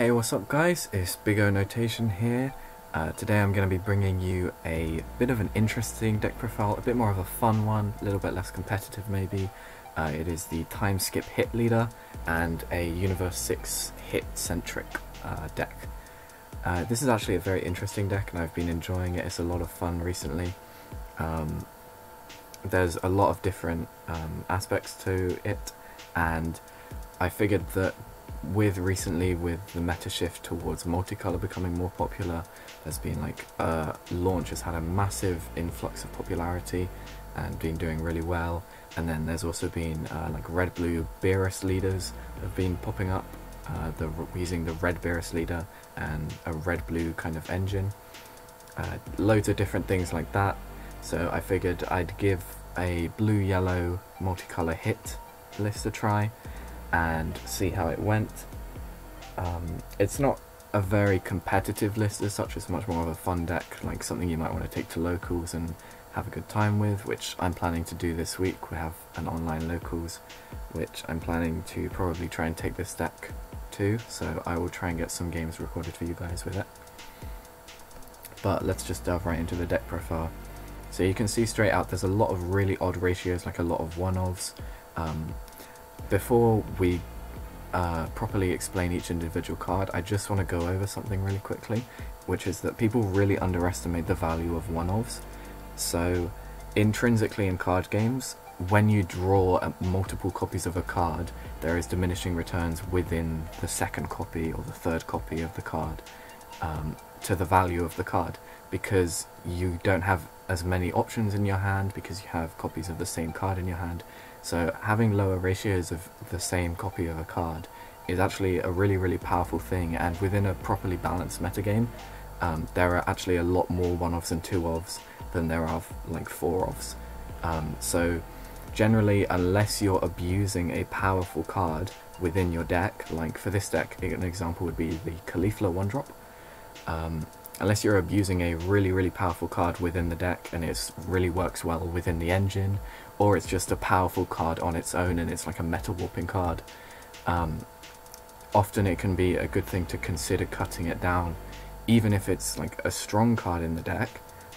Hey what's up guys, it's Big O Notation here. Uh, today I'm going to be bringing you a bit of an interesting deck profile, a bit more of a fun one, a little bit less competitive maybe. Uh, it is the Time Skip Hit Leader and a Universe 6 hit centric uh, deck. Uh, this is actually a very interesting deck and I've been enjoying it, it's a lot of fun recently. Um, there's a lot of different um, aspects to it and I figured that with recently with the meta shift towards multicolor becoming more popular there's been like uh, launch has had a massive influx of popularity and been doing really well. And then there's also been uh, like red blue Beerus leaders have been popping up uh, the using the red Beerus leader and a red blue kind of engine. Uh, loads of different things like that. So I figured I'd give a blue yellow multicolor hit list a try and see how it went. Um, it's not a very competitive list as such, it's much more of a fun deck, like something you might want to take to locals and have a good time with, which I'm planning to do this week. We have an online locals, which I'm planning to probably try and take this deck to, so I will try and get some games recorded for you guys with it. But let's just delve right into the deck profile. So you can see straight out there's a lot of really odd ratios, like a lot of one-offs. Um, before we uh, properly explain each individual card, I just want to go over something really quickly, which is that people really underestimate the value of one-offs. So, intrinsically in card games, when you draw multiple copies of a card, there is diminishing returns within the second copy or the third copy of the card um, to the value of the card because you don't have as many options in your hand because you have copies of the same card in your hand so having lower ratios of the same copy of a card is actually a really, really powerful thing, and within a properly balanced metagame, um, there are actually a lot more one-offs and two-offs than there are like four-offs. Um, so generally, unless you're abusing a powerful card within your deck, like for this deck, an example would be the Caulifla one-drop, um, unless you're abusing a really, really powerful card within the deck and it really works well within the engine, or it's just a powerful card on its own and it's like a meta warping card, um, often it can be a good thing to consider cutting it down, even if it's like a strong card in the deck.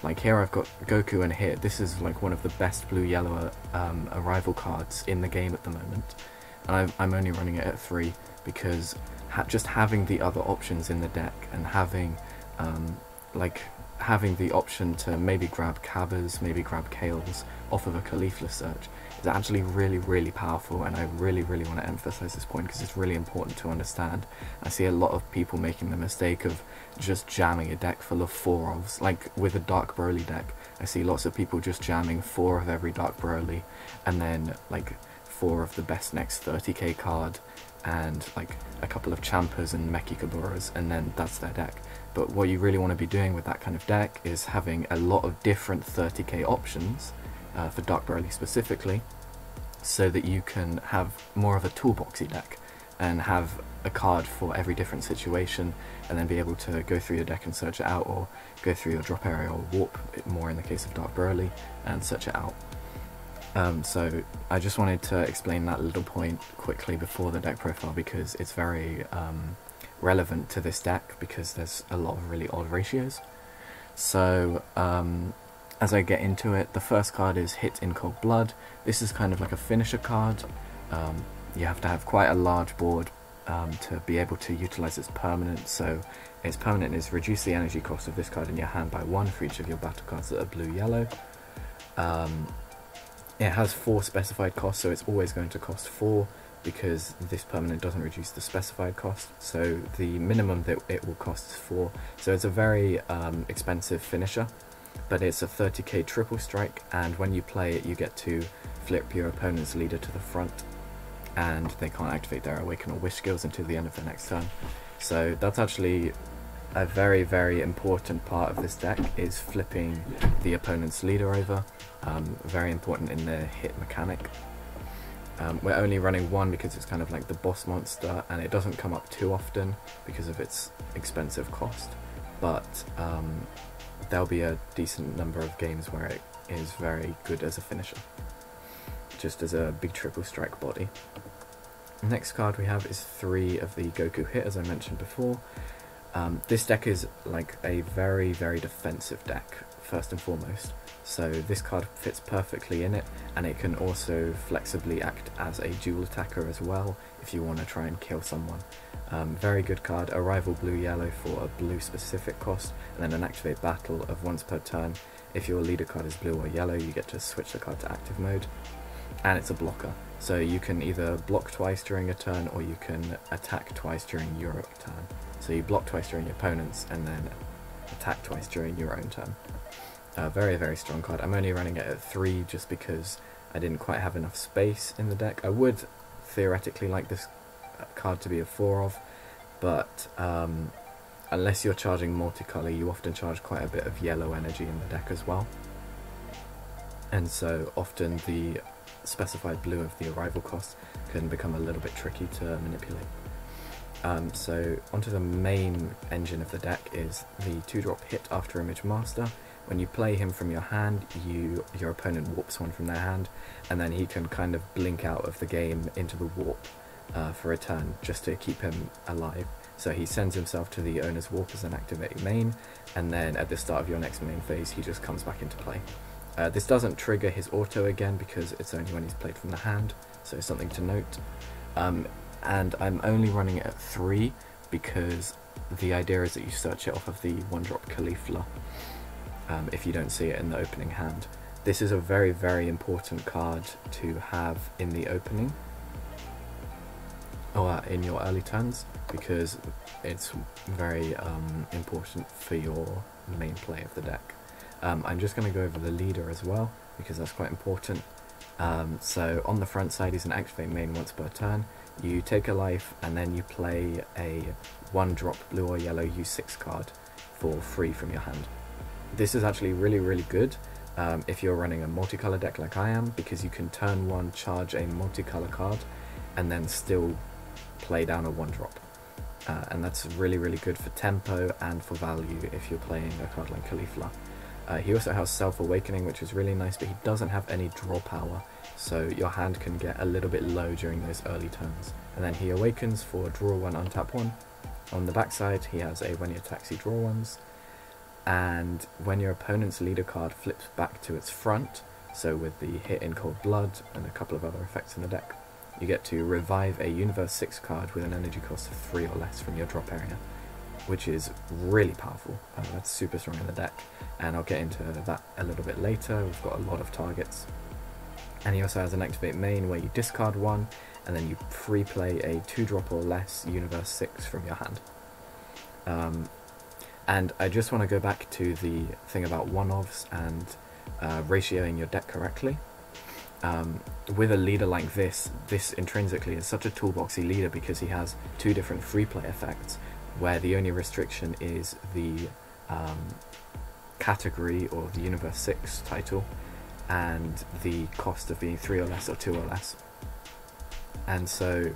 Like here I've got Goku and Hit, this is like one of the best blue-yellow um, arrival cards in the game at the moment, and i am only running it at 3 because ha just having the other options in the deck and having um, like having the option to maybe grab Cabbas, maybe grab Kales off of a Caulifla search is actually really, really powerful and I really, really want to emphasize this point because it's really important to understand. I see a lot of people making the mistake of just jamming a deck full of four ofs, like with a Dark Broly deck. I see lots of people just jamming four of every Dark Broly and then like four of the best next 30k card and like a couple of Champas and Mechikaburas and then that's their deck. But what you really want to be doing with that kind of deck is having a lot of different 30k options uh, for Dark Broly specifically, so that you can have more of a toolboxy deck and have a card for every different situation and then be able to go through your deck and search it out or go through your drop area or warp, more in the case of Dark Broly, and search it out. Um, so I just wanted to explain that little point quickly before the deck profile because it's very um, relevant to this deck because there's a lot of really odd ratios. So um, as I get into it, the first card is Hit in Cold Blood. This is kind of like a finisher card. Um, you have to have quite a large board um, to be able to utilize its permanent. So its permanent is reduce the energy cost of this card in your hand by one for each of your battle cards that are blue-yellow. Um, it has four specified costs, so it's always going to cost four because this permanent doesn't reduce the specified cost, so the minimum that it will cost is 4. So it's a very um, expensive finisher, but it's a 30k triple strike, and when you play it you get to flip your opponent's leader to the front, and they can't activate their Awaken or Wish skills until the end of the next turn. So that's actually a very, very important part of this deck is flipping the opponent's leader over. Um, very important in the hit mechanic. Um, we're only running one because it's kind of like the boss monster and it doesn't come up too often because of its expensive cost, but um, there'll be a decent number of games where it is very good as a finisher, just as a big triple strike body. Next card we have is three of the Goku Hit, as I mentioned before. Um, this deck is like a very, very defensive deck, first and foremost. So this card fits perfectly in it, and it can also flexibly act as a dual attacker as well, if you want to try and kill someone. Um, very good card, Arrival Blue-Yellow for a blue specific cost, and then an Activate Battle of once per turn. If your leader card is blue or yellow, you get to switch the card to active mode. And it's a blocker, so you can either block twice during a turn or you can attack twice during your turn. So you block twice during your opponent's and then attack twice during your own turn. Uh, very, very strong card. I'm only running it at 3 just because I didn't quite have enough space in the deck. I would theoretically like this card to be a 4 of, but um, unless you're charging multicolor, you often charge quite a bit of yellow energy in the deck as well. And so often the specified blue of the arrival cost can become a little bit tricky to manipulate. Um, so onto the main engine of the deck is the 2-drop hit after Image Master. When you play him from your hand, you your opponent warps one from their hand, and then he can kind of blink out of the game into the warp uh, for a turn, just to keep him alive. So he sends himself to the owner's warp as an activating main, and then at the start of your next main phase, he just comes back into play. Uh, this doesn't trigger his auto again because it's only when he's played from the hand, so something to note. Um, and I'm only running it at 3 because the idea is that you search it off of the one drop Caulifla um, if you don't see it in the opening hand. This is a very very important card to have in the opening or in your early turns because it's very um, important for your main play of the deck. Um, I'm just going to go over the leader as well, because that's quite important. Um, so on the front side, he's an activate main once per turn. You take a life, and then you play a one-drop blue or yellow U6 card for free from your hand. This is actually really, really good um, if you're running a multicolor deck like I am, because you can turn one, charge a multicolor card, and then still play down a one-drop. Uh, and that's really, really good for tempo and for value if you're playing a card like Caulifla. Uh, he also has Self Awakening, which is really nice, but he doesn't have any draw power, so your hand can get a little bit low during those early turns. And then he awakens for draw one, untap one. On the backside, he has a when he attacks, he draw ones. And when your opponent's leader card flips back to its front, so with the hit in cold blood and a couple of other effects in the deck, you get to revive a Universe 6 card with an energy cost of 3 or less from your drop area which is really powerful. Uh, that's super strong in the deck, and I'll get into that a little bit later. We've got a lot of targets. And he also has an activate main where you discard one, and then you free play a 2 drop or less Universe 6 from your hand. Um, and I just want to go back to the thing about one-offs and uh, ratioing your deck correctly. Um, with a leader like this, this intrinsically is such a toolboxy leader because he has two different free play effects where the only restriction is the um, category or the Universe 6 title and the cost of being 3 or less or 2 or less. And so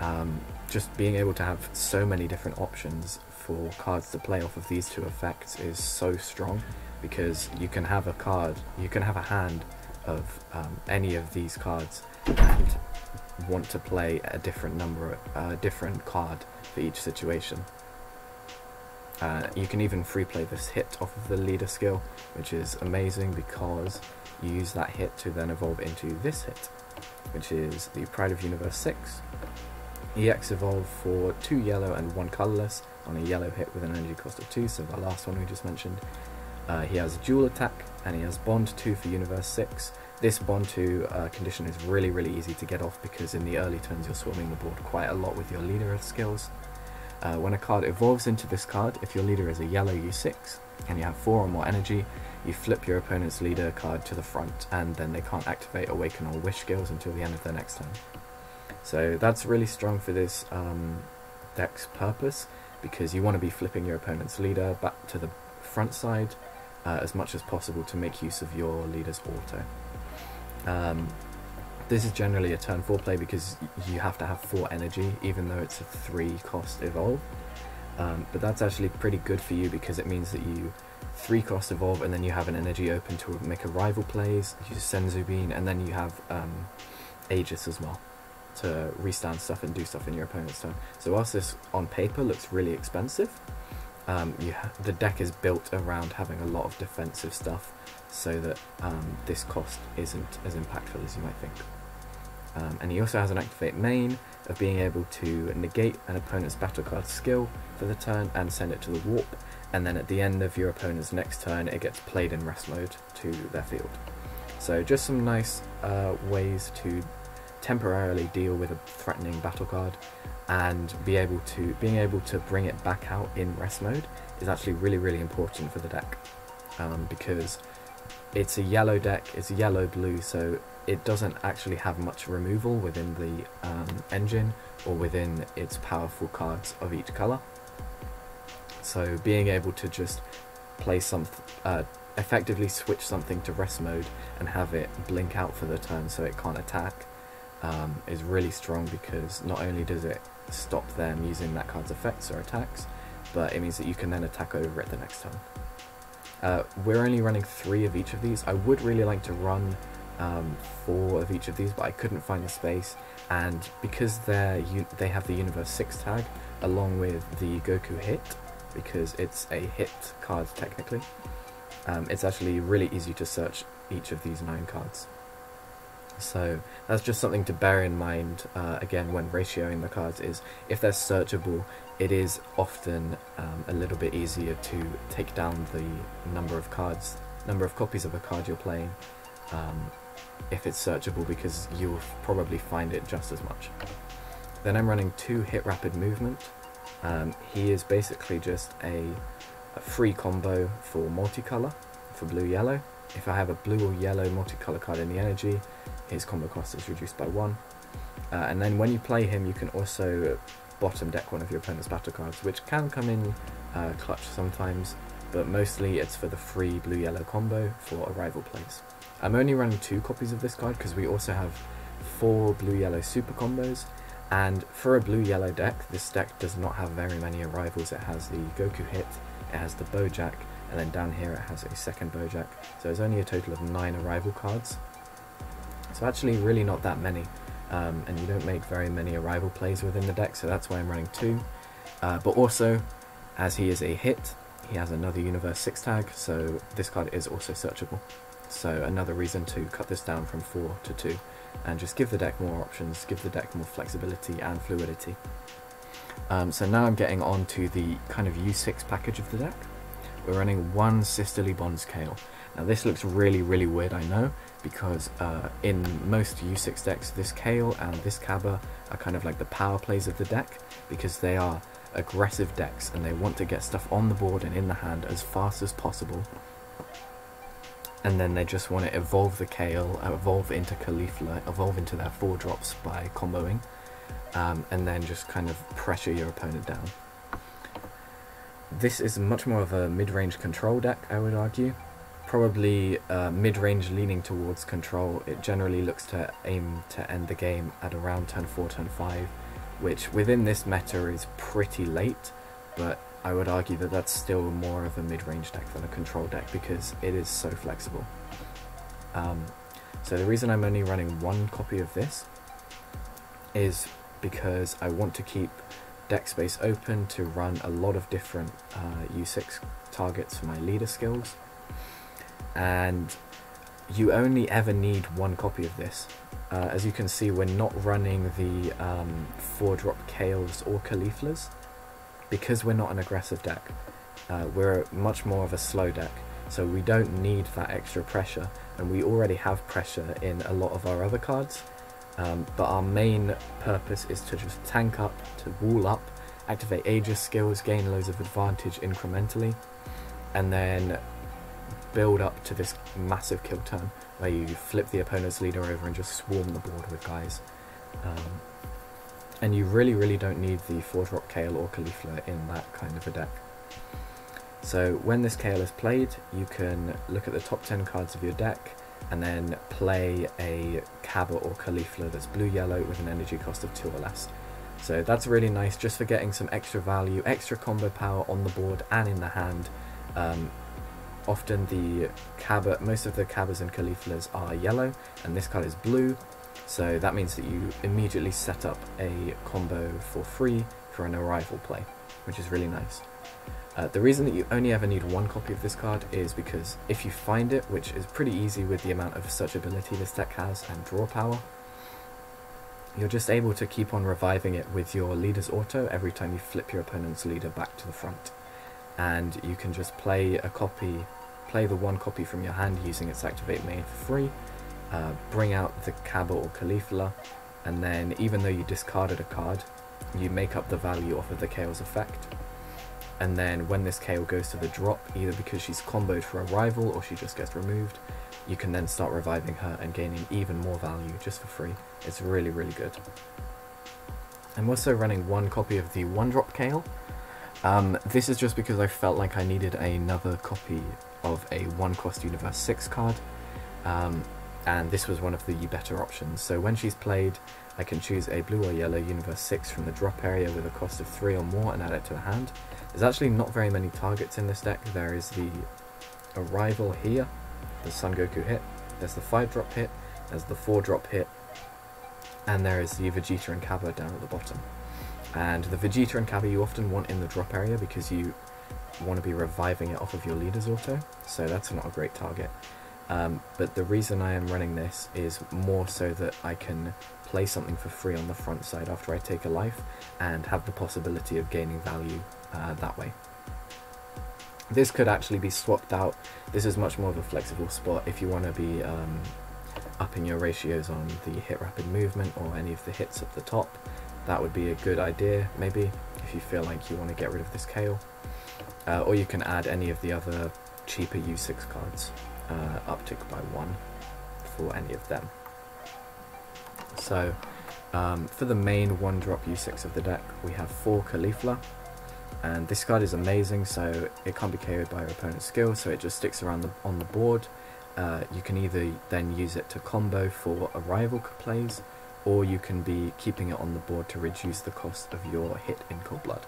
um, just being able to have so many different options for cards to play off of these two effects is so strong because you can have a card, you can have a hand of um, any of these cards and want to play a different number, a different card for each situation. Uh, you can even free play this hit off of the leader skill, which is amazing because you use that hit to then evolve into this hit, which is the Pride of Universe 6. EX evolve for 2 yellow and 1 colourless on a yellow hit with an energy cost of 2, so the last one we just mentioned. Uh, he has a dual attack and he has bond 2 for Universe 6, this bond 2 uh, condition is really really easy to get off because in the early turns you're swarming the board quite a lot with your leader skills. Uh, when a card evolves into this card, if your leader is a yellow U6 and you have 4 or more energy, you flip your opponent's leader card to the front and then they can't activate Awaken or Wish skills until the end of their next turn. So that's really strong for this um, deck's purpose because you want to be flipping your opponent's leader back to the front side uh, as much as possible to make use of your leader's auto. Um, this is generally a turn 4 play because you have to have 4 energy, even though it's a 3 cost evolve. Um, but that's actually pretty good for you because it means that you 3 cost evolve and then you have an energy open to make arrival plays, use Senzu Bean, and then you have um, Aegis as well. to restand stuff and do stuff in your opponent's turn. So whilst this on paper looks really expensive, um, the deck is built around having a lot of defensive stuff so that um, this cost isn't as impactful as you might think. Um, and he also has an activate main of being able to negate an opponent's battle card skill for the turn and send it to the warp, and then at the end of your opponent's next turn it gets played in rest mode to their field. So just some nice uh, ways to temporarily deal with a threatening battle card and be able to being able to bring it back out in rest mode is actually really really important for the deck. Um, because it's a yellow deck it's yellow blue so it doesn't actually have much removal within the um, engine or within its powerful cards of each color. So being able to just play some uh, effectively switch something to rest mode and have it blink out for the turn so it can't attack um, is really strong because not only does it stop them using that card's effects or attacks, but it means that you can then attack over it the next turn. Uh, we're only running three of each of these. I would really like to run um, four of each of these, but I couldn't find the space. And because they they have the Universe 6 tag, along with the Goku hit, because it's a hit card technically, um, it's actually really easy to search each of these nine cards. So that's just something to bear in mind uh, again when ratioing the cards is if they're searchable it is often um, a little bit easier to take down the number of cards, number of copies of a card you're playing um, if it's searchable because you'll probably find it just as much. Then I'm running two hit rapid movement. Um, he is basically just a, a free combo for multicolor, for blue yellow. If I have a blue or yellow multicolor card in the energy, his combo cost is reduced by 1. Uh, and then when you play him, you can also bottom deck one of your opponent's battle cards, which can come in uh, clutch sometimes, but mostly it's for the free blue-yellow combo for arrival plays. I'm only running two copies of this card because we also have four blue-yellow super combos, and for a blue-yellow deck, this deck does not have very many arrivals. It has the Goku hit, it has the Bojack, and then down here it has a second Bojack, so there's only a total of nine arrival cards, so actually really not that many. Um, and you don't make very many arrival plays within the deck, so that's why I'm running two. Uh, but also, as he is a hit, he has another Universe 6 tag, so this card is also searchable. So another reason to cut this down from 4 to 2, and just give the deck more options, give the deck more flexibility and fluidity. Um, so now I'm getting on to the kind of U6 package of the deck. We're running one Sisterly Bonds Kale. Now this looks really, really weird, I know, because uh, in most U6 decks, this Kale and this Cabba are kind of like the power plays of the deck, because they are aggressive decks and they want to get stuff on the board and in the hand as fast as possible. And then they just want to evolve the Kale, uh, evolve into Caulifla, evolve into their 4 drops by comboing, um, and then just kind of pressure your opponent down. This is much more of a mid-range control deck, I would argue, probably uh, mid-range leaning towards control. It generally looks to aim to end the game at around turn 4, turn 5, which within this meta is pretty late, but I would argue that that's still more of a mid-range deck than a control deck because it is so flexible. Um, so the reason I'm only running one copy of this is because I want to keep deck space open to run a lot of different uh, U6 targets for my leader skills and you only ever need one copy of this. Uh, as you can see, we're not running the um, 4-drop Kales or Cauliflas, because we're not an aggressive deck. Uh, we're much more of a slow deck, so we don't need that extra pressure, and we already have pressure in a lot of our other cards, um, but our main purpose is to just tank up, to wall up, activate Aegis skills, gain loads of advantage incrementally, and then build up to this massive kill turn where you flip the opponent's leader over and just swarm the board with guys. Um, and you really, really don't need the 4-drop Kale or Caulifla in that kind of a deck. So when this Kale is played, you can look at the top 10 cards of your deck and then play a Cabba or Caulifla that's blue-yellow with an energy cost of 2 or less. So that's really nice just for getting some extra value, extra combo power on the board and in the hand, um, often the Cabba, most of the Cabbas and Cauliflas are yellow, and this card is blue, So that means that you immediately set up a combo for free for an arrival play, which is really nice. Uh, the reason that you only ever need one copy of this card is because if you find it, which is pretty easy with the amount of such searchability this deck has and draw power, you're just able to keep on reviving it with your leader's auto every time you flip your opponent's leader back to the front. And you can just play a copy, play the one copy from your hand using its activate main for free, uh, bring out the Cabba or Caulifla, and then even though you discarded a card, you make up the value off of the Kale's effect. And then when this Kale goes to the drop, either because she's comboed for arrival or she just gets removed, you can then start reviving her and gaining even more value just for free. It's really, really good. I'm also running one copy of the one drop Kale. Um, this is just because I felt like I needed another copy of a one cost Universe 6 card. Um, and this was one of the better options. So when she's played, I can choose a blue or yellow Universe 6 from the drop area with a cost of 3 or more and add it to the hand. There's actually not very many targets in this deck. There is the Arrival here, the Son Goku hit, there's the 5 drop hit, there's the 4 drop hit, and there is the Vegeta and Cabba down at the bottom. And the Vegeta and Cabba you often want in the drop area because you want to be reviving it off of your leader's auto, so that's not a great target. Um, but the reason I am running this is more so that I can play something for free on the front side after I take a life and have the possibility of gaining value uh, that way. This could actually be swapped out. This is much more of a flexible spot if you want to be um, upping your ratios on the hit rapid movement or any of the hits at the top. That would be a good idea, maybe, if you feel like you want to get rid of this kale Uh, or you can add any of the other cheaper U6 cards uh, uptick by one for any of them. So um, for the main one drop U6 of the deck we have 4 Caulifla and this card is amazing so it can't be KO'd by your opponent's skill so it just sticks around the, on the board. Uh, you can either then use it to combo for arrival plays or you can be keeping it on the board to reduce the cost of your hit in Cold Blood.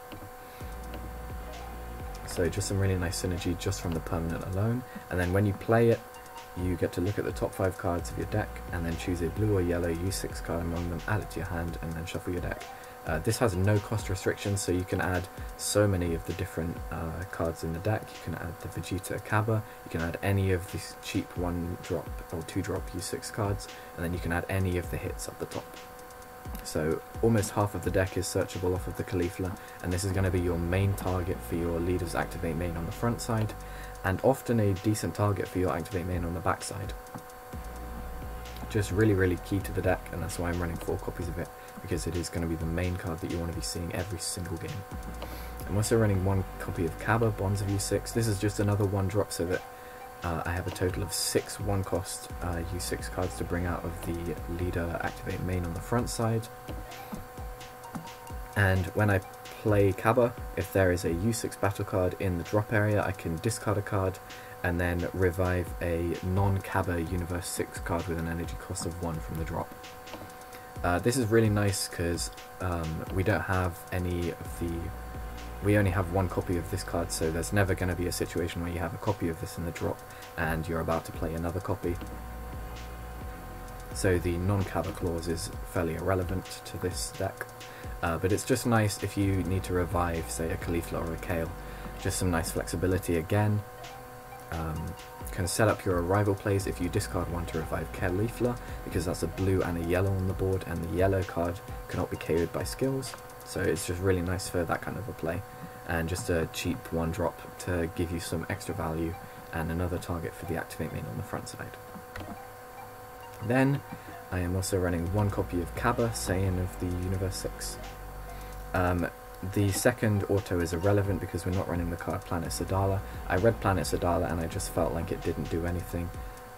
So just some really nice synergy just from the permanent alone. And then when you play it, you get to look at the top 5 cards of your deck and then choose a blue or yellow U6 card among them, add it to your hand and then shuffle your deck. Uh, this has no cost restrictions so you can add so many of the different uh, cards in the deck. You can add the Vegeta Cabba, you can add any of these cheap 1 drop or 2 drop U6 cards and then you can add any of the hits at the top. So almost half of the deck is searchable off of the Caulifla, and this is going to be your main target for your leader's activate main on the front side, and often a decent target for your activate main on the back side. Just really, really key to the deck, and that's why I'm running four copies of it, because it is going to be the main card that you want to be seeing every single game. I'm also running one copy of Cabba, Bonds of U6. This is just another one drop so that uh, I have a total of six one-cost uh, U6 cards to bring out of the leader activate main on the front side. And when I play Cabba, if there is a U6 battle card in the drop area, I can discard a card and then revive a non-Cabba Universe 6 card with an energy cost of 1 from the drop. Uh, this is really nice because um, we don't have any of the we only have one copy of this card, so there's never going to be a situation where you have a copy of this in the drop and you're about to play another copy. So the non-Cabba clause is fairly irrelevant to this deck, uh, but it's just nice if you need to revive, say, a Caulifla or a Kale. Just some nice flexibility again. Um, can set up your arrival plays if you discard one to revive Caulifla, because that's a blue and a yellow on the board, and the yellow card cannot be KO'd by skills. So it's just really nice for that kind of a play. And just a cheap one drop to give you some extra value and another target for the activate main on the front side. Then I am also running one copy of Cabba, Saiyan of the Universe 6. Um, the second auto is irrelevant because we're not running the card Planet Sadala. I read Planet Sadala and I just felt like it didn't do anything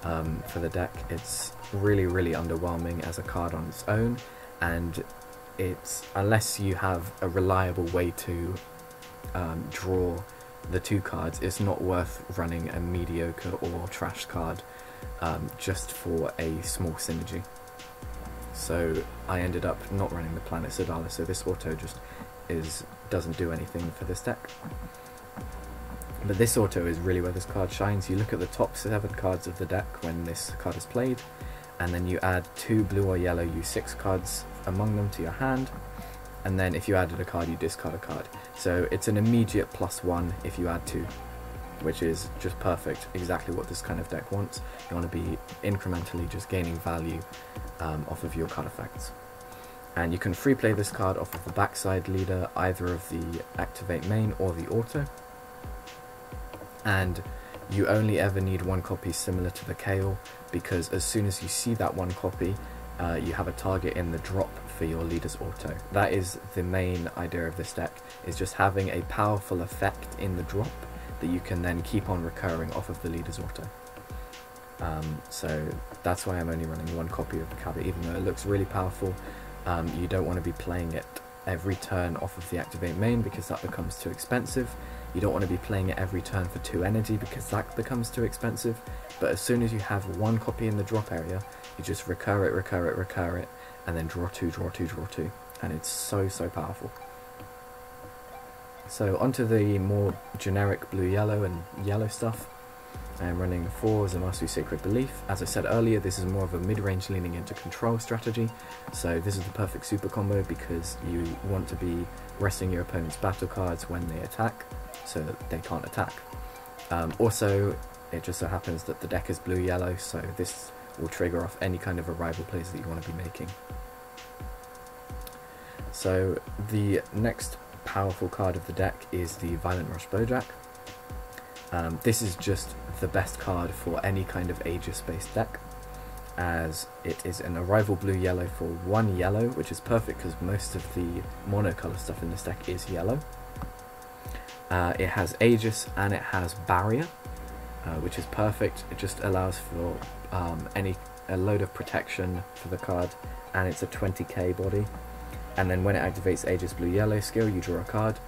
um, for the deck. It's really, really underwhelming as a card on its own, and it's unless you have a reliable way to um, draw the two cards, it's not worth running a mediocre or trash card um, just for a small synergy. So I ended up not running the Planet Sadala, so this auto just is doesn't do anything for this deck. But this auto is really where this card shines. You look at the top seven cards of the deck when this card is played, and then you add two blue or yellow U6 cards among them to your hand, and then if you added a card, you discard a card. So it's an immediate plus one if you add two, which is just perfect, exactly what this kind of deck wants. You want to be incrementally just gaining value um, off of your card effects. And you can free play this card off of the backside leader, either of the activate main or the auto. And you only ever need one copy similar to the Kale, because as soon as you see that one copy, uh, you have a target in the drop for your leader's auto. That is the main idea of this deck, is just having a powerful effect in the drop that you can then keep on recurring off of the leader's auto. Um, so that's why I'm only running one copy of the Cabba, even though it looks really powerful. Um, you don't want to be playing it every turn off of the activate main because that becomes too expensive. You don't want to be playing it every turn for 2 energy because that becomes too expensive. But as soon as you have one copy in the drop area, you just recur it, recur it, recur it, and then draw 2, draw 2, draw 2. And it's so, so powerful. So onto the more generic blue-yellow and yellow stuff. I am running 4 Zamasu Sacred Belief. As I said earlier, this is more of a mid-range leaning into control strategy, so this is the perfect super combo because you want to be resting your opponent's battle cards when they attack, so that they can't attack. Um, also, it just so happens that the deck is blue-yellow, so this will trigger off any kind of arrival plays that you want to be making. So the next powerful card of the deck is the Violent Rush Bojack. Um, this is just the best card for any kind of Aegis-based deck, as it is an Arrival Blue-Yellow for one yellow, which is perfect because most of the monocolor stuff in this deck is yellow. Uh, it has Aegis and it has Barrier, uh, which is perfect. It just allows for um, any a load of protection for the card, and it's a 20k body. And then when it activates Aegis Blue Yellow skill, you draw a card.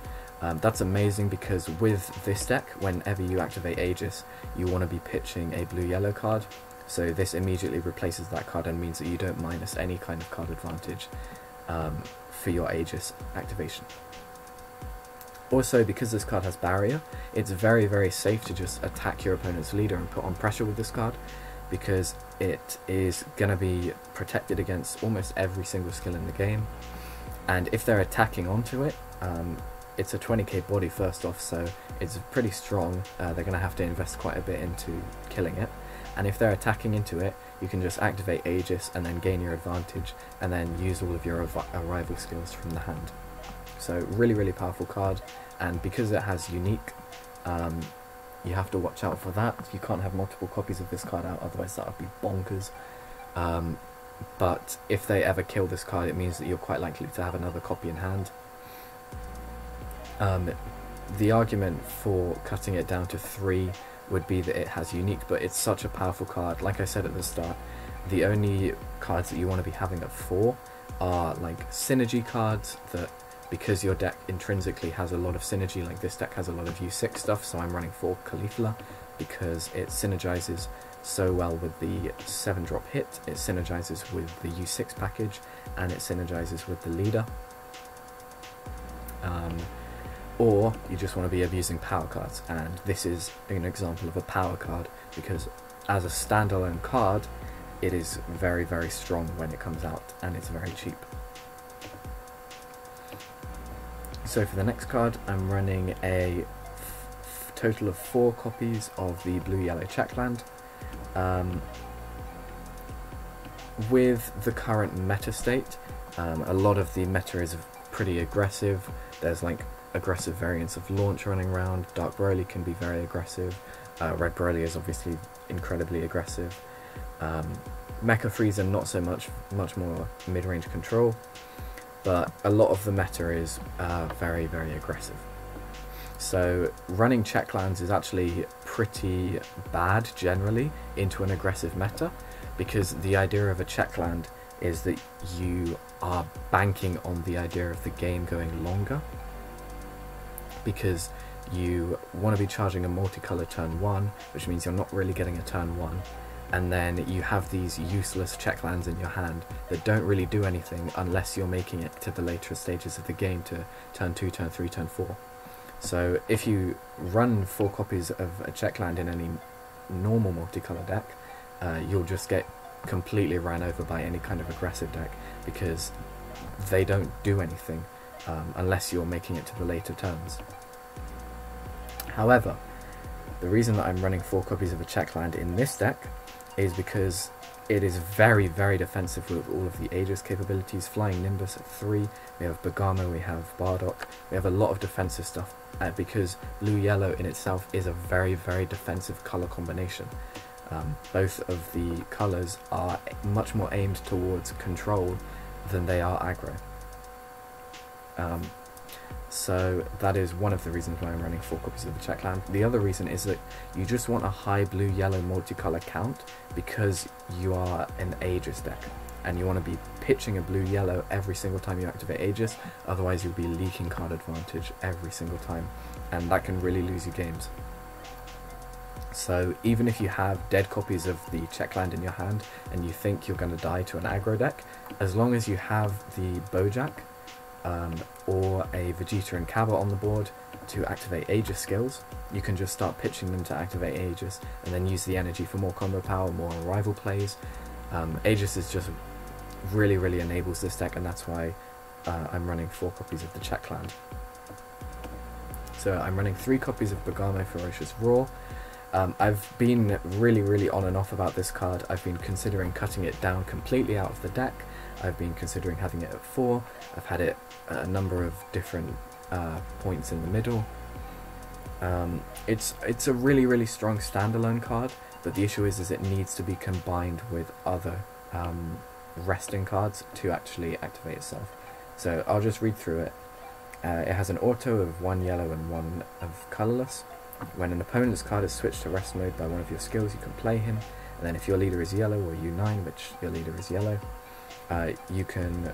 Um, that's amazing because with this deck, whenever you activate Aegis, you want to be pitching a blue-yellow card. So this immediately replaces that card and means that you don't minus any kind of card advantage um, for your Aegis activation. Also, because this card has barrier, it's very, very safe to just attack your opponent's leader and put on pressure with this card because it is going to be protected against almost every single skill in the game. And if they're attacking onto it, um, it's a 20k body first off, so it's pretty strong. Uh, they're going to have to invest quite a bit into killing it. And if they're attacking into it, you can just activate Aegis and then gain your advantage, and then use all of your arrival skills from the hand. So really, really powerful card, and because it has unique, um, you have to watch out for that. You can't have multiple copies of this card out, otherwise that would be bonkers. Um, but if they ever kill this card, it means that you're quite likely to have another copy in hand. Um, the argument for cutting it down to three would be that it has unique, but it's such a powerful card. Like I said at the start, the only cards that you want to be having at four are like synergy cards that because your deck intrinsically has a lot of synergy, like this deck has a lot of U6 stuff, so I'm running 4 Caulifla because it synergizes so well with the 7 drop hit, it synergizes with the U6 package, and it synergizes with the leader. Um, or you just want to be abusing power cards, and this is an example of a power card because as a standalone card, it is very, very strong when it comes out, and it's very cheap. So for the next card, I'm running a total of four copies of the blue-yellow Checkland. Um, with the current meta state, um, a lot of the meta is pretty aggressive. There's like aggressive variants of launch running around. Dark Broly can be very aggressive. Uh, Red Broly is obviously incredibly aggressive. Um, Mecha Frieza not so much, much more mid-range control but a lot of the meta is uh, very, very aggressive. So running checklands is actually pretty bad generally into an aggressive meta because the idea of a checkland is that you are banking on the idea of the game going longer because you want to be charging a multicolor turn 1 which means you're not really getting a turn 1 and then you have these useless checklands in your hand that don't really do anything unless you're making it to the later stages of the game to turn 2, turn 3, turn 4. So if you run 4 copies of a checkland in any normal multicolor deck, uh, you'll just get completely ran over by any kind of aggressive deck because they don't do anything um, unless you're making it to the later turns. However, the reason that I'm running four copies of a Checkland in this deck is because it is very, very defensive with all of the Aegis capabilities. Flying Nimbus at 3, we have Bergamo, we have Bardock, we have a lot of defensive stuff uh, because blue-yellow in itself is a very, very defensive colour combination. Um, both of the colours are much more aimed towards control than they are aggro. Um, so that is one of the reasons why I'm running four copies of the Checkland. The other reason is that you just want a high blue-yellow multicolor count because you are an Aegis deck and you want to be pitching a blue-yellow every single time you activate Aegis, otherwise you'll be leaking card advantage every single time and that can really lose you games. So even if you have dead copies of the Checkland in your hand and you think you're going to die to an aggro deck, as long as you have the Bojack um, or a Vegeta and Cabba on the board to activate Aegis skills, you can just start pitching them to activate Aegis and then use the energy for more combo power, more arrival plays. Um, Aegis is just really, really enables this deck and that's why uh, I'm running four copies of the Checkland. So I'm running three copies of Bergamo Ferocious Roar. Um, I've been really, really on and off about this card. I've been considering cutting it down completely out of the deck I've been considering having it at 4, I've had it at a number of different uh, points in the middle. Um, it's it's a really really strong standalone card, but the issue is is it needs to be combined with other um, resting cards to actually activate itself. So I'll just read through it. Uh, it has an auto of one yellow and one of colorless. When an opponent's card is switched to rest mode by one of your skills, you can play him. And then if your leader is yellow or U9, which your leader is yellow, uh, you can,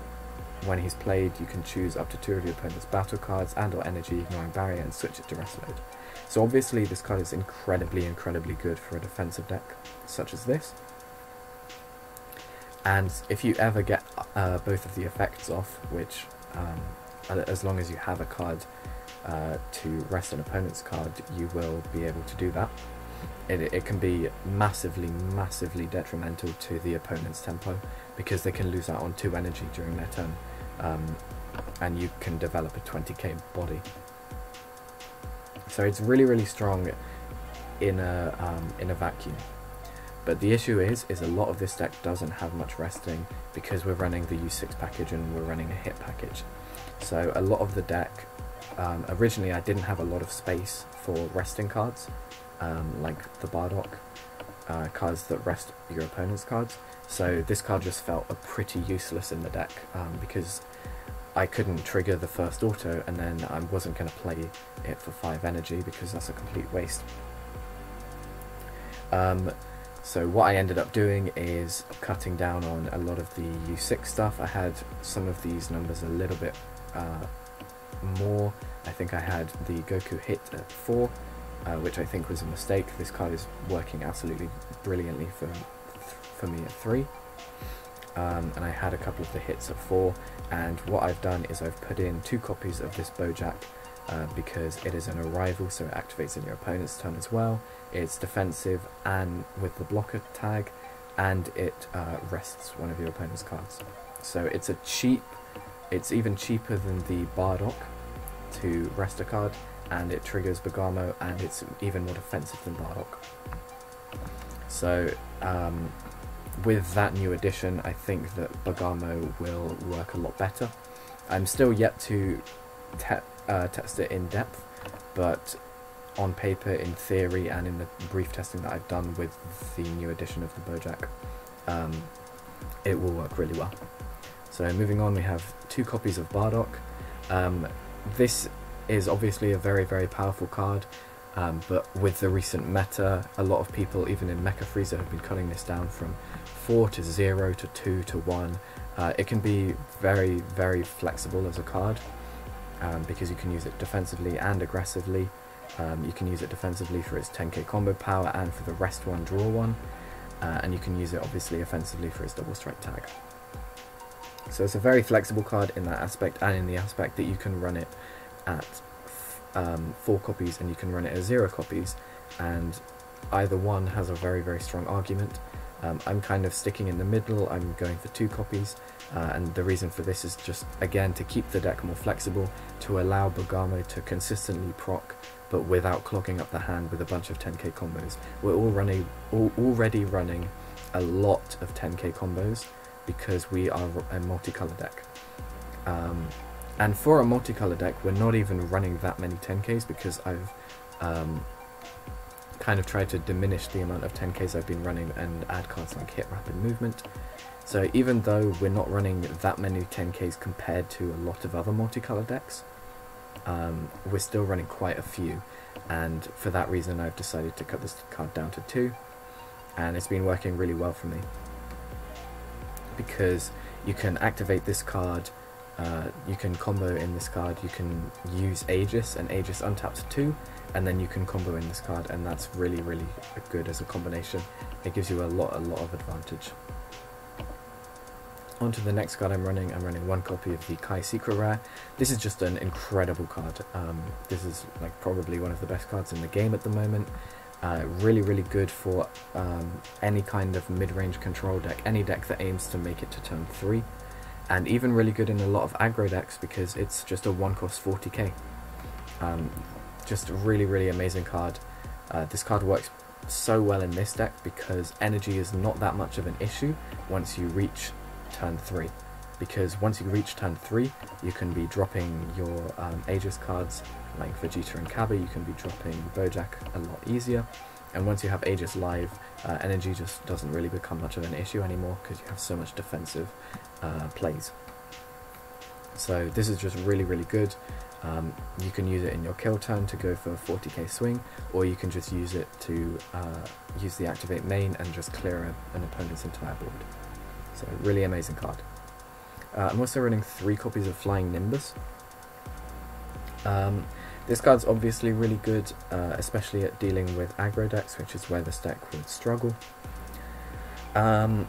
when he's played, you can choose up to two of your opponent's battle cards and or energy, ignoring barrier, and switch it to rest mode. So obviously this card is incredibly, incredibly good for a defensive deck, such as this. And if you ever get uh, both of the effects off, which, um, as long as you have a card uh, to rest an opponent's card, you will be able to do that. It, it can be massively, massively detrimental to the opponent's tempo, because they can lose out on 2 energy during their turn, um, and you can develop a 20k body. So it's really, really strong in a, um, in a vacuum. But the issue is, is a lot of this deck doesn't have much resting because we're running the U6 package and we're running a hit package. So a lot of the deck, um, originally I didn't have a lot of space for resting cards, um, like the Bardock, uh, cards that rest your opponent's cards. So this card just felt pretty useless in the deck um, because I couldn't trigger the first auto and then I wasn't going to play it for 5 energy because that's a complete waste. Um, so what I ended up doing is cutting down on a lot of the U6 stuff. I had some of these numbers a little bit uh, more. I think I had the Goku hit at 4, uh, which I think was a mistake. This card is working absolutely brilliantly for for me at 3. Um, and I had a couple of the hits at 4 and what I've done is I've put in two copies of this Bojack uh, because it is an arrival so it activates in your opponent's turn as well. It's defensive and with the blocker tag and it uh, rests one of your opponent's cards. So it's a cheap, it's even cheaper than the Bardock to rest a card and it triggers Bergamo and it's even more defensive than Bardock. So um, with that new addition, I think that Bergamo will work a lot better. I'm still yet to te uh, test it in depth, but on paper, in theory, and in the brief testing that I've done with the new edition of the Bojack, um, it will work really well. So moving on, we have two copies of Bardock. Um, this is obviously a very, very powerful card. Um, but with the recent meta, a lot of people, even in Mecha Frieza, have been cutting this down from 4 to 0 to 2 to 1. Uh, it can be very, very flexible as a card um, because you can use it defensively and aggressively. Um, you can use it defensively for its 10k combo power and for the rest one, draw one. Uh, and you can use it obviously offensively for its double strike tag. So it's a very flexible card in that aspect and in the aspect that you can run it at um, 4 copies and you can run it at 0 copies and either one has a very very strong argument. Um, I'm kind of sticking in the middle, I'm going for two copies, uh, and the reason for this is just, again, to keep the deck more flexible, to allow Bergamo to consistently proc, but without clogging up the hand with a bunch of 10k combos. We're all running, all, already running a lot of 10k combos because we are a multicolor deck. Um, and for a multicolor deck, we're not even running that many 10ks because I've um, kind of tried to diminish the amount of 10ks I've been running and add cards like hit rapid movement. So even though we're not running that many 10ks compared to a lot of other multicolor decks, um, we're still running quite a few. And for that reason I've decided to cut this card down to two. And it's been working really well for me. Because you can activate this card uh, you can combo in this card, you can use Aegis, and Aegis untaps 2, and then you can combo in this card, and that's really, really good as a combination. It gives you a lot, a lot of advantage. On to the next card I'm running, I'm running one copy of the Kai Secret Rare. This is just an incredible card. Um, this is like probably one of the best cards in the game at the moment. Uh, really, really good for um, any kind of mid-range control deck, any deck that aims to make it to turn 3 and even really good in a lot of aggro decks because it's just a one cost 40k. Um, just a really, really amazing card. Uh, this card works so well in this deck because energy is not that much of an issue once you reach turn 3. Because once you reach turn 3, you can be dropping your um, Aegis cards like Vegeta and Cabba, you can be dropping Bojack a lot easier. And once you have Aegis live, uh, energy just doesn't really become much of an issue anymore because you have so much defensive uh, plays. So this is just really, really good. Um, you can use it in your kill turn to go for a 40k swing, or you can just use it to uh, use the activate main and just clear a, an opponent's entire board. So really amazing card. Uh, I'm also running three copies of Flying Nimbus. Um, this card's obviously really good, uh, especially at dealing with aggro decks, which is where this deck would struggle. Um,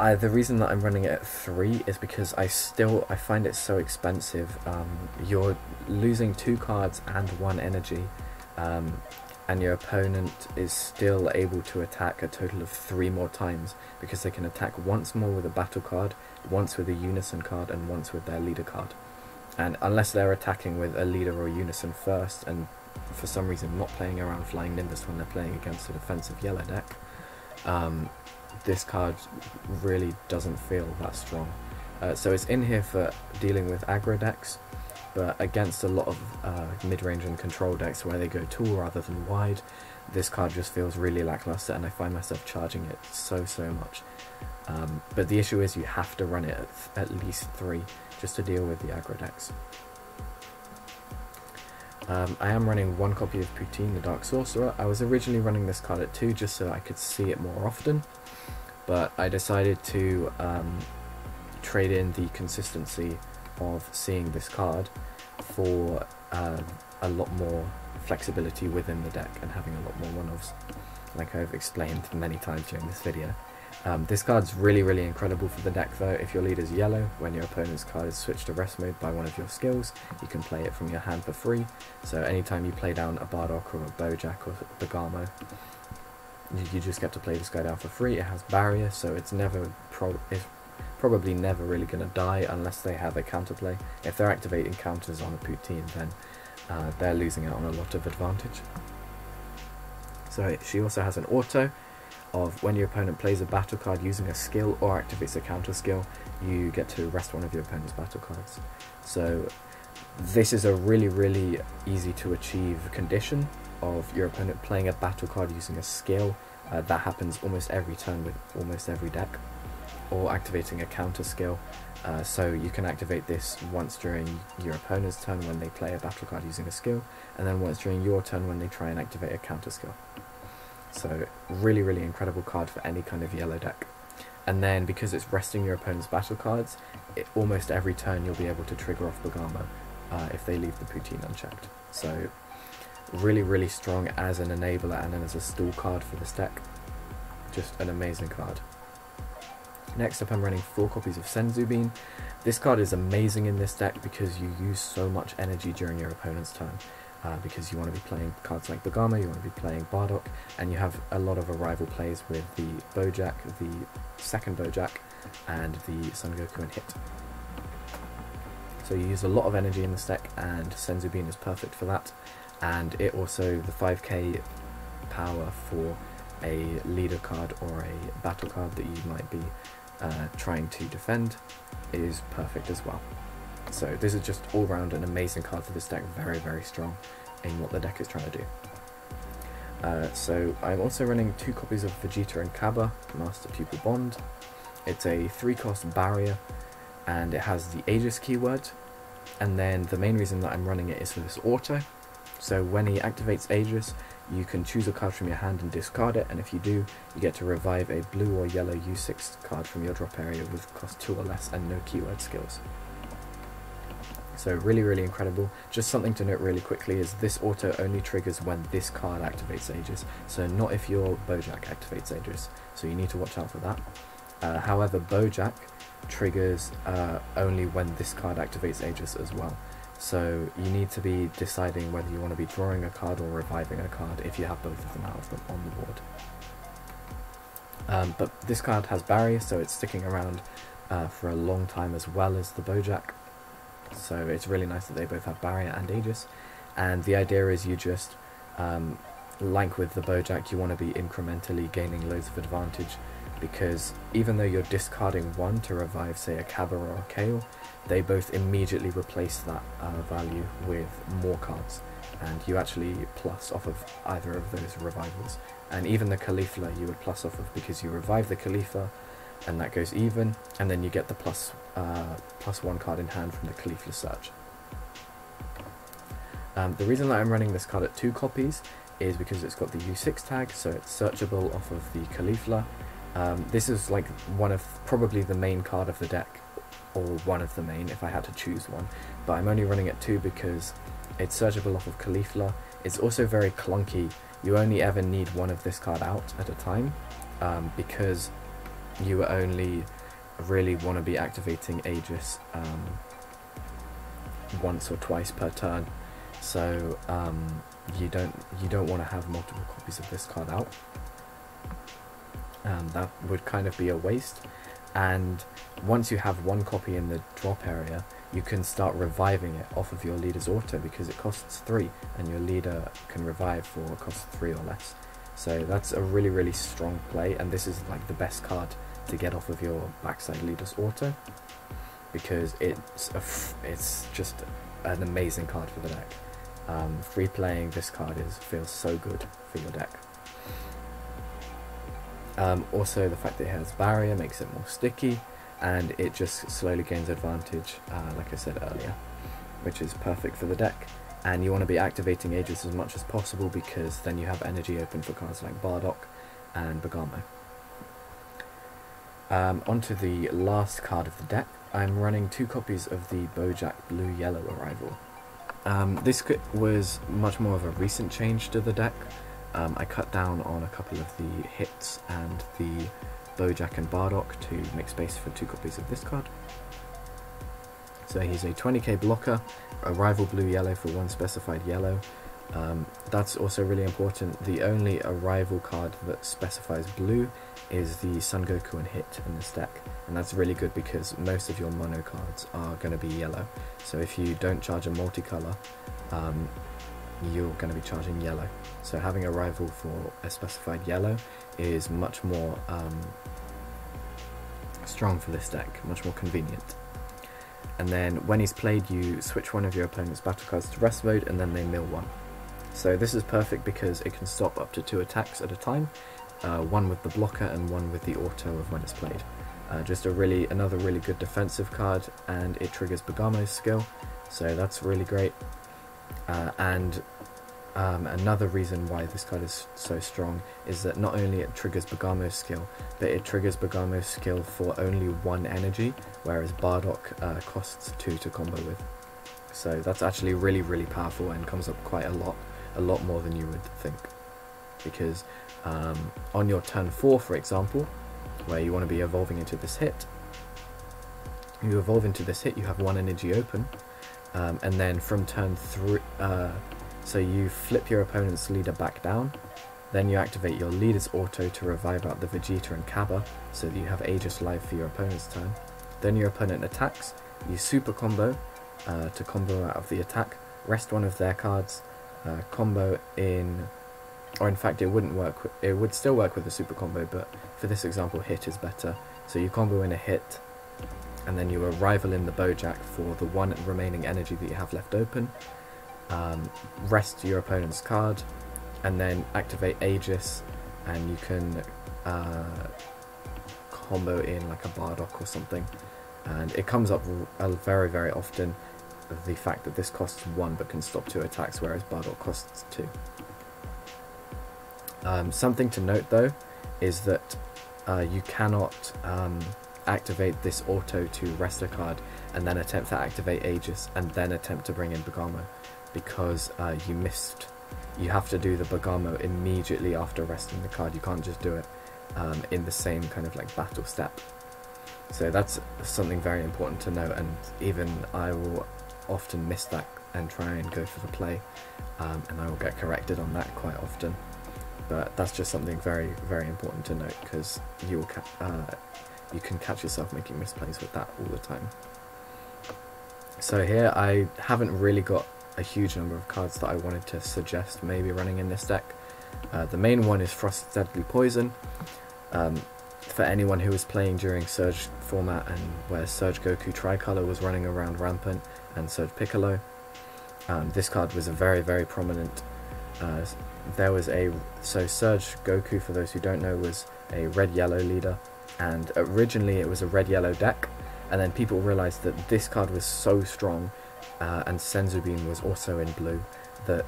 I, the reason that I'm running it at 3 is because I still I find it so expensive. Um, you're losing two cards and one energy, um, and your opponent is still able to attack a total of three more times because they can attack once more with a battle card, once with a unison card, and once with their leader card and unless they're attacking with a leader or unison first and for some reason not playing around Flying Nimbus when they're playing against a defensive yellow deck, um, this card really doesn't feel that strong. Uh, so it's in here for dealing with aggro decks, but against a lot of uh, mid-range and control decks where they go tall rather than wide, this card just feels really lackluster and I find myself charging it so, so much. Um, but the issue is you have to run it at, at least 3 just to deal with the aggro decks. Um, I am running one copy of Putine, the Dark Sorcerer. I was originally running this card at 2 just so I could see it more often, but I decided to um, trade in the consistency of seeing this card for uh, a lot more flexibility within the deck and having a lot more one-offs, like I've explained many times during this video. Um, this card's really, really incredible for the deck though. If your leader's yellow, when your opponent's card is switched to rest mode by one of your skills, you can play it from your hand for free. So anytime you play down a Bardock or a Bojack or Bergamo, you, just get to play this guy down for free. It has barrier, so it's never pro it's probably never really going to die unless they have a counterplay. If they're activating counters on a Putine, then uh, they're losing out on a lot of advantage. So she also has an auto, of when your opponent plays a battle card using a skill or activates a counter skill, you get to rest one of your opponent's battle cards. So this is a really, really easy to achieve condition of your opponent playing a battle card using a skill. Uh, that happens almost every turn with almost every deck. Or activating a counter skill. Uh, so you can activate this once during your opponent's turn when they play a battle card using a skill, and then once during your turn when they try and activate a counter skill. So really, really incredible card for any kind of yellow deck. And then because it's resting your opponent's battle cards, it, almost every turn you'll be able to trigger off Bergamo uh, if they leave the Putine unchecked. So really, really strong as an enabler and then as a stall card for this deck. Just an amazing card. Next up I'm running 4 copies of Senzu Bean. This card is amazing in this deck because you use so much energy during your opponent's turn. uh, because you want to be playing cards like Bergamo, you want to be playing Bardock, and you have a lot of arrival plays with the Bojack, the second Bojack, and the Son Goku and Hit. So you use a lot of energy in this deck, and Senzu Bean is perfect for that. And it also, the 5k power for a leader card or a battle card that you might be uh, trying to defend is perfect as well. So this is just all round an amazing card for this deck, very very strong in what the deck is trying to do. Uh, so I'm also running two copies of Vegeta and Cabba, Master Pupil Bond. It's a three cost barrier and it has the Aegis keyword and then the main reason that I'm running it is for this auto. So when he activates Aegis, you can choose a card from your hand and discard it, and if you do, you get to revive a blue or yellow U6 card from your drop area with cost 2 or less and no keyword skills. So really, really incredible. Just something to note really quickly is this auto only triggers when this card activates Aegis, so not if your Bojack activates Aegis, so you need to watch out for that. Uh, however, Bojack triggers uh, only when this card activates Aegis as well. So you need to be deciding whether you want to be drawing a card or reviving a card if you have both of them out of them on the board. Um, but this card has barrier, so it's sticking around uh, for a long time as well as the Bojack. So it's really nice that they both have barrier and Aegis. And the idea is you just, um, like with the Bojack, you want to be incrementally gaining loads of advantage because even though you're discarding one to revive, say, a Cabba or a Kale, they both immediately replace that uh, value with more cards, and you actually plus off of either of those revivals. And even the Caulifla you would plus off of because you revive the Caulifla, and that goes even, and then you get the plus, uh, plus one card in hand from the Caulifla Search. Um, the reason that I'm running this card at two copies is because it's got the U6 tag, so it's searchable off of the Caulifla. Um, this is like one of probably the main card of the deck or one of the main if I had to choose one, but I'm only running it two because it's searchable off of Caulifla. It's also very clunky. You only ever need one of this card out at a time um, because you only really want to be activating Aegis um, once or twice per turn. So um, you don't you don't want to have multiple copies of this card out. Um, that would kind of be a waste. And once you have one copy in the drop area you can start reviving it off of your leader's auto because it costs 3 and your leader can revive for a cost 3 or less. So that's a really really strong play and this is like the best card to get off of your backside leader's auto because it's it's just an amazing card for the deck. Um, free playing this card is feels so good for your deck um, also, the fact that it has barrier makes it more sticky, and it just slowly gains advantage, uh, like I said earlier, which is perfect for the deck. And you want to be activating Aegis as much as possible because then you have energy open for cards like Bardock and Bergamo. Um, onto the last card of the deck, I'm running two copies of the Bojack Blue Yellow Arrival. Um, this was much more of a recent change to the deck, um, I cut down on a couple of the hits and the Bojack and Bardock to make space for two copies of this card. So he's a 20k blocker, arrival blue yellow for one specified yellow. Um, that's also really important. The only arrival card that specifies blue is the Son Goku and Hit in this deck, and that's really good because most of your mono cards are going to be yellow. So if you don't charge a multicolor, um, you're going to be charging yellow. So having arrival for a specified yellow is much more um, strong for this deck, much more convenient. And then when he's played, you switch one of your opponent's battle cards to rest mode and then they mill one. So this is perfect because it can stop up to two attacks at a time, uh, one with the blocker and one with the auto of when it's played. Uh, just a really another really good defensive card and it triggers Bergamo's skill, so that's really great. Uh, and um, another reason why this card is so strong is that not only it triggers Bergamo's skill, but it triggers Bergamo's skill for only one energy, whereas Bardock uh, costs two to combo with. So that's actually really, really powerful and comes up quite a lot, a lot more than you would think. Because um, on your turn 4, for example, where you want to be evolving into this hit, you evolve into this hit, you have one energy open, um, and then from turn 3, uh, So you flip your opponent's leader back down, then you activate your leader's auto to revive out the Vegeta and Cabba, so that you have Aegis live for your opponent's turn. Then your opponent attacks, you super combo uh, to combo out of the attack, rest one of their cards, uh, combo in, or in fact it wouldn't work, it would still work with a super combo, but for this example hit is better. So you combo in a hit, and then you arrival in the Bojack for the one remaining energy that you have left open, um, rest your opponent's card, and then activate Aegis, and you can uh, combo in like a Bardock or something. And it comes up very, very often the fact that this costs one but can stop two attacks, whereas Bardock costs two. Um, something to note though is that uh, you cannot um, activate this auto to rest a card and then attempt to activate Aegis and then attempt to bring in Bergamo because uh, you missed. You have to do the Bergamo immediately after resting the card. You can't just do it um, in the same kind of like battle step. So that's something very important to know, and even I will often miss that and try and go for the play, um, and I will get corrected on that quite often. But that's just something very, very important to note because you will uh, you can catch yourself making misplays with that all the time. So here I haven't really got a huge number of cards that I wanted to suggest maybe running in this deck. Uh, the main one is Frost Deadly Poison. Um, for anyone who was playing during Surge format and where Surge Goku Tricolor was running around rampant and Surge Piccolo, um, this card was a very very prominent. Uh, there was a so Surge Goku for those who don't know was a red yellow leader, and originally it was a red yellow deck, and then people realized that this card was so strong, uh, and Senzu was also in blue, that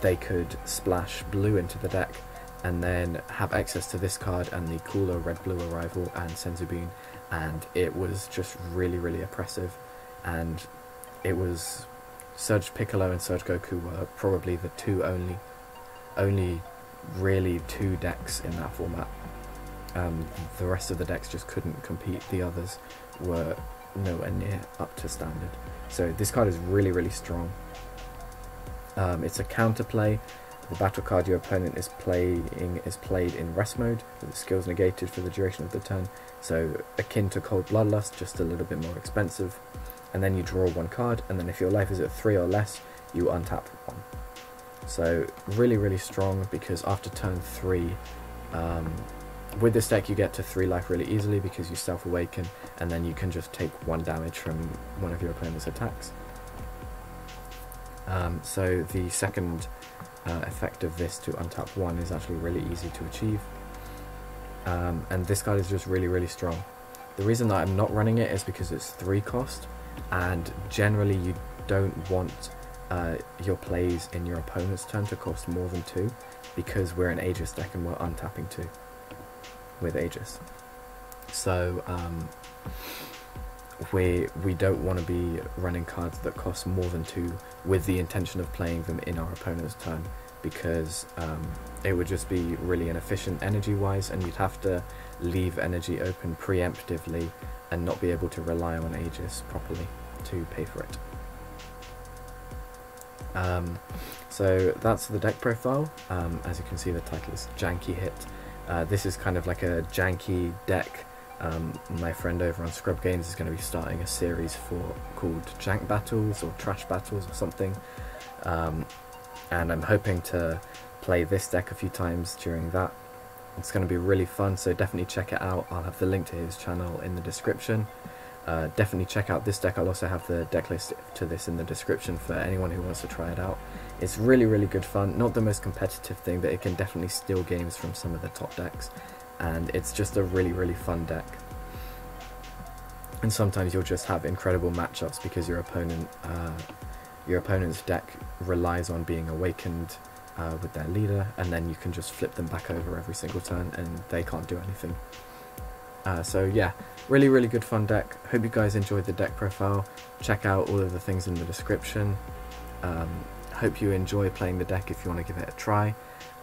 they could splash blue into the deck and then have access to this card and the cooler red blue arrival and Senzu and it was just really really oppressive. And it was Surge Piccolo and Surge Goku were probably the two only only really two decks in that format um, the rest of the decks just couldn't compete. The others were nowhere near up to standard. So this card is really really strong. Um, it's a counterplay. The battle card your opponent is playing is played in rest mode, with the skills negated for the duration of the turn, so akin to Cold Bloodlust, just a little bit more expensive. And then you draw one card, and then if your life is at 3 or less, you untap one. So really, really strong, because after turn 3, um, with this deck you get to 3 life really easily because you self-awaken, and then you can just take 1 damage from one of your opponent's attacks. Um, so the second uh, effect of this to untap one is actually really easy to achieve. Um, and this card is just really, really strong. The reason that I'm not running it is because it's 3 cost, and generally you don't want uh, your plays in your opponent's turn to cost more than 2, because we're an Aegis deck and we're untapping 2 with Aegis. So, um, we we don't want to be running cards that cost more than two with the intention of playing them in our opponent's turn because um, it would just be really inefficient energy wise and you'd have to leave energy open preemptively and not be able to rely on Aegis properly to pay for it. Um, so that's the deck profile. Um, as you can see the title is Janky Hit. Uh, this is kind of like a janky deck um, my friend over on Scrubgames is going to be starting a series for called Jank Battles or Trash Battles or something, um, and I'm hoping to play this deck a few times during that. It's going to be really fun, so definitely check it out. I'll have the link to his channel in the description. Uh, definitely check out this deck. I'll also have the deck list to this in the description for anyone who wants to try it out. It's really, really good fun. Not the most competitive thing, but it can definitely steal games from some of the top decks. And it's just a really really fun deck. And sometimes you'll just have incredible matchups because your opponent uh, your opponent's deck relies on being awakened uh, with their leader and then you can just flip them back over every single turn and they can't do anything. Uh, so yeah really really good fun deck. Hope you guys enjoyed the deck profile. Check out all of the things in the description. Um, hope you enjoy playing the deck if you want to give it a try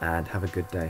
and have a good day